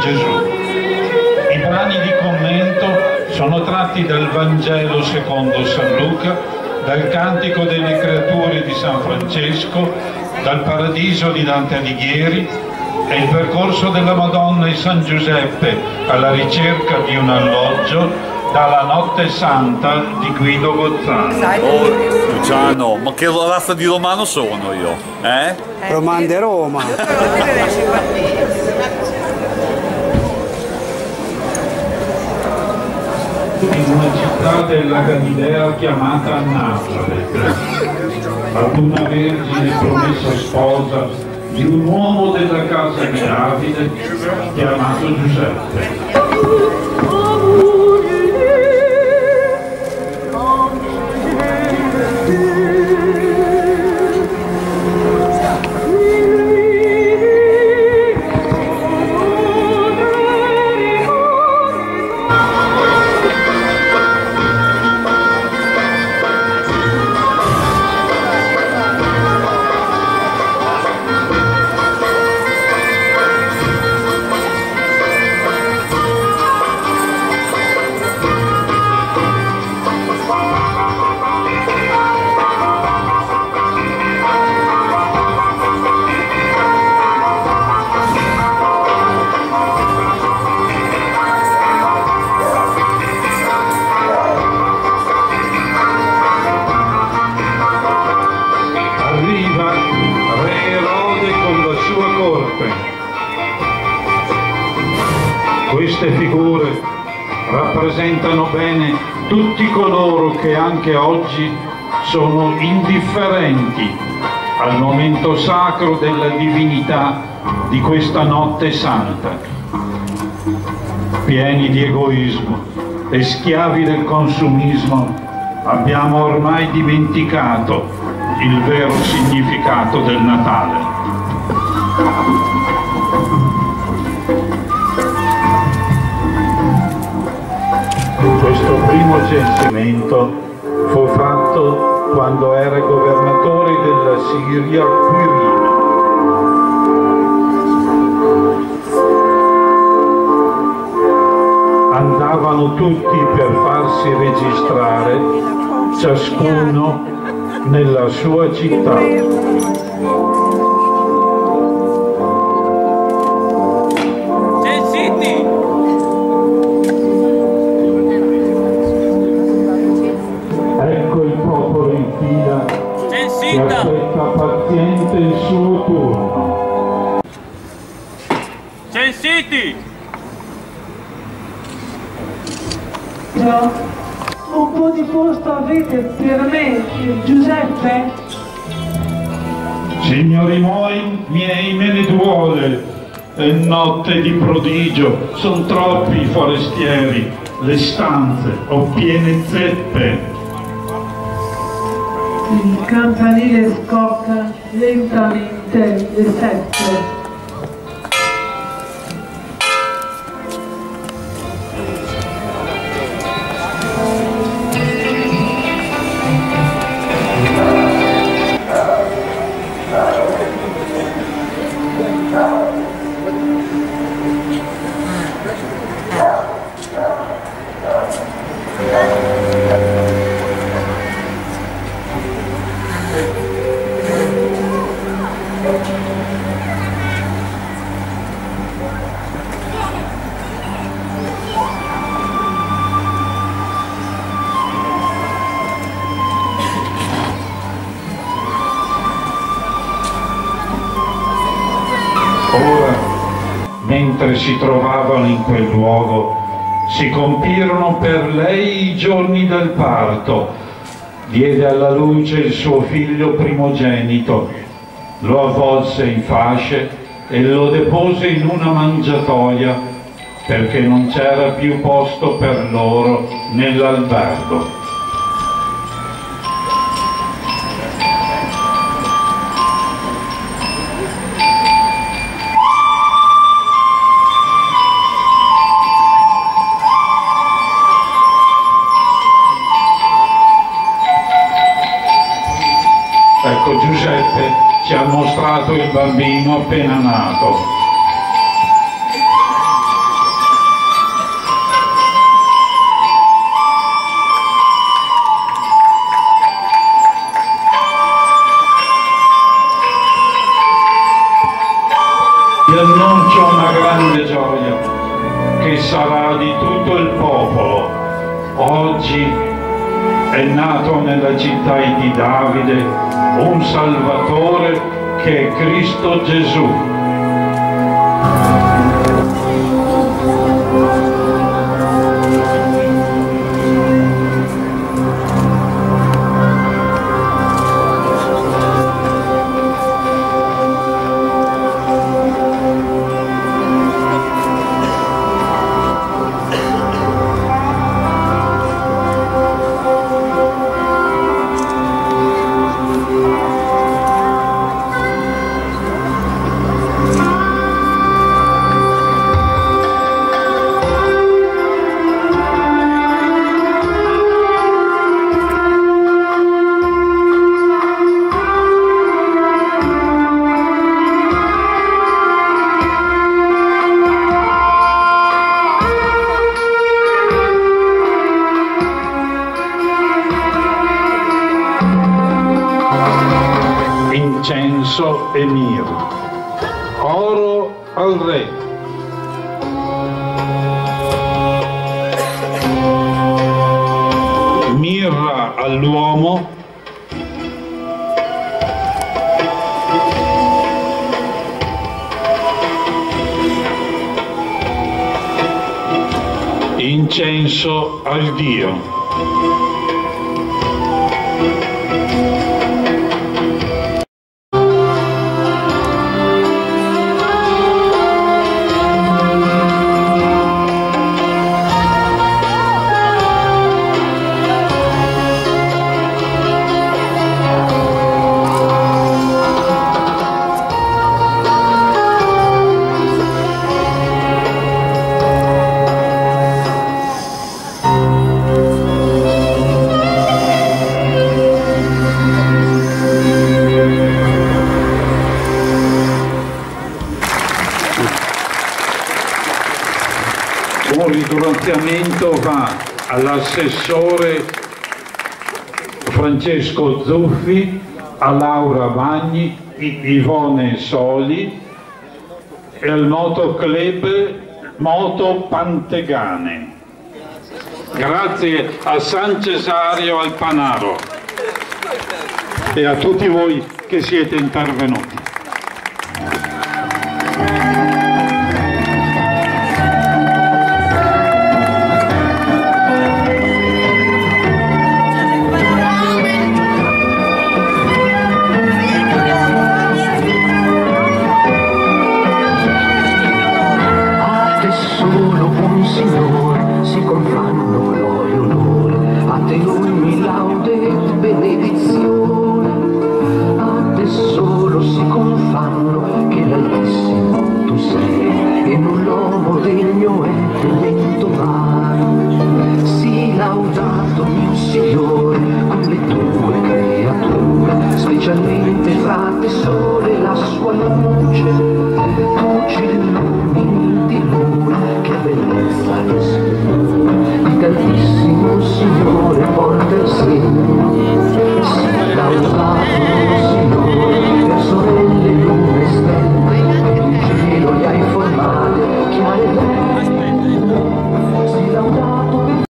Gesù. I brani di commento sono tratti dal Vangelo secondo San Luca, dal Cantico delle Creature di San Francesco, dal Paradiso di Dante Alighieri e il percorso della Madonna e San Giuseppe alla ricerca di un alloggio dalla Notte Santa di Guido Gozzano. Oh, Luciano, ma che razza di romano sono io? Eh? Roman de Roma. In una città della Galilea chiamata Nazareth, ad una vergine promessa sposa di un uomo della casa di Davide chiamato Giuseppe. Queste figure rappresentano bene tutti coloro che anche oggi sono indifferenti al momento sacro della divinità di questa notte santa. Pieni di egoismo e schiavi del consumismo, abbiamo ormai dimenticato il vero significato del Natale. Questo primo censimento fu fatto quando era governatore della Siria Quirino. Andavano tutti per farsi registrare, ciascuno nella sua città. Fila che aspetta paziente il suo turno. No. Un po' di posto avete per me, Giuseppe? Signori miei, miei me ne duole, è notte di prodigio, son troppi i forestieri, le stanze ho piene zeppe. Il campanile scocca lentamente le sette. Ora, mentre si trovavano in quel luogo, si compirono per lei i giorni del parto. Diede alla luce il suo figlio primogenito, lo avvolse in fasce e lo depose in una mangiatoia perché non c'era più posto per loro nell'albergo. morte ci ha mostrato il bambino appena nato. Vi annuncio una grande gioia che sarà di tutto il popolo oggi è nato nella città di Davide un Salvatore che è Cristo Gesù. Incenso e mirra, oro al re. Mirra all'uomo, incenso al Dio. Ringraziamento va all'assessore Francesco Zuffi, a Laura Bagni, Ivone Soli e al motoclub Moto Pantegane. Grazie a San Cesario Alpanaro e a tutti voi che siete intervenuti. meglio è l'endomani, si laudato mio Signore con le tue creature, specialmente frate sole la sua luce, tu ci illumini di luna, che bellezza è il di tantissimo Signore porta il segno, si laudato